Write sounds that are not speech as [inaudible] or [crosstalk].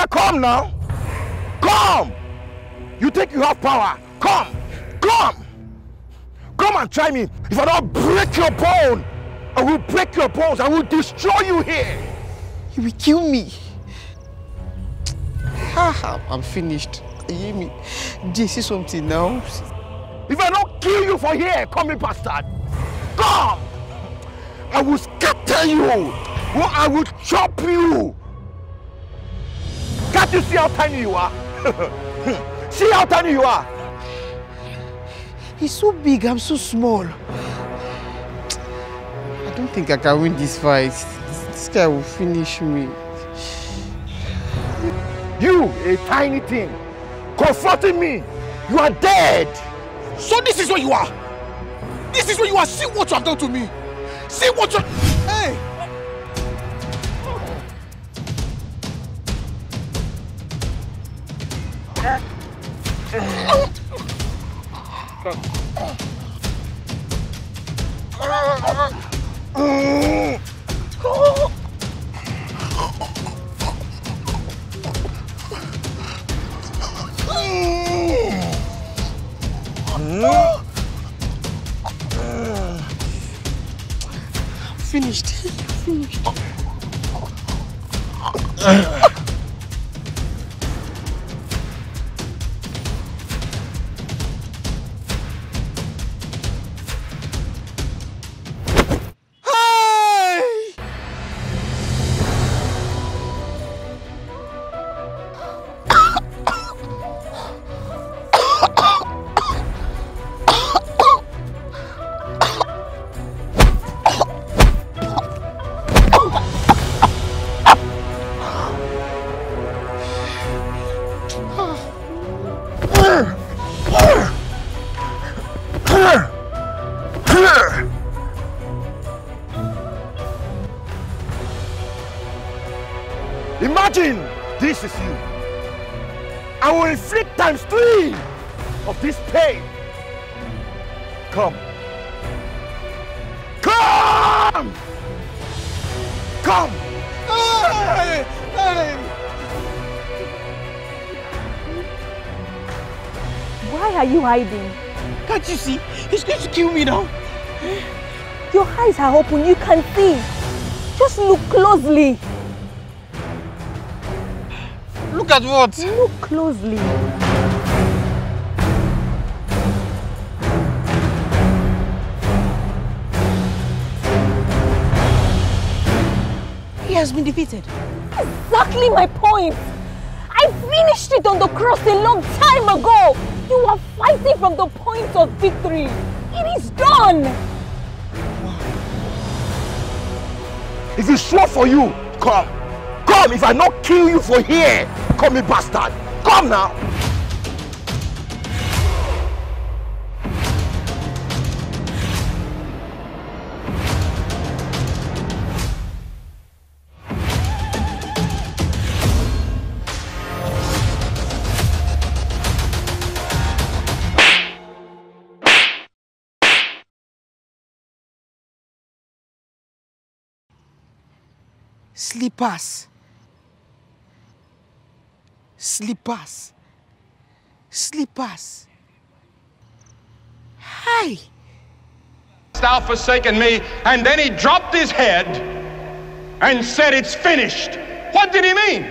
yeah, come now. Come. You think you have power? Come. Come. Come and try me. If I don't break your bone, I will break your bones. I will destroy you here. You will kill me. I'm finished. Hear me? See something now? If I don't kill you for here, come me bastard. Come. I will scatter you. I will chop you. Can't you see how tiny you are? [laughs] see how tiny you are. He's so big, I'm so small. I don't think I can win this fight. This, this guy will finish me. You, a tiny thing, confronting me. You are dead. So this is what you are. This is what you are. See what you have done to me. See what you. Finished. Finished. [laughs] Imagine this is you. I will inflict times three of this pain. Come. Come! Come! Hey! Hey! Why are you hiding? Can't you see? He's going to kill me now. Your eyes are open, you can see. Just look closely. Look at what? Look closely. He has been defeated. Exactly my point. I finished it on the cross a long time ago. You are fighting from the point of victory. It is done. If it's sure for you, come. Come if I not kill you for here. Come me bastard. Come now. Slippers. Slippers. Slippers. Hi. thou forsaken me? And then he dropped his head and said, It's finished. What did he mean?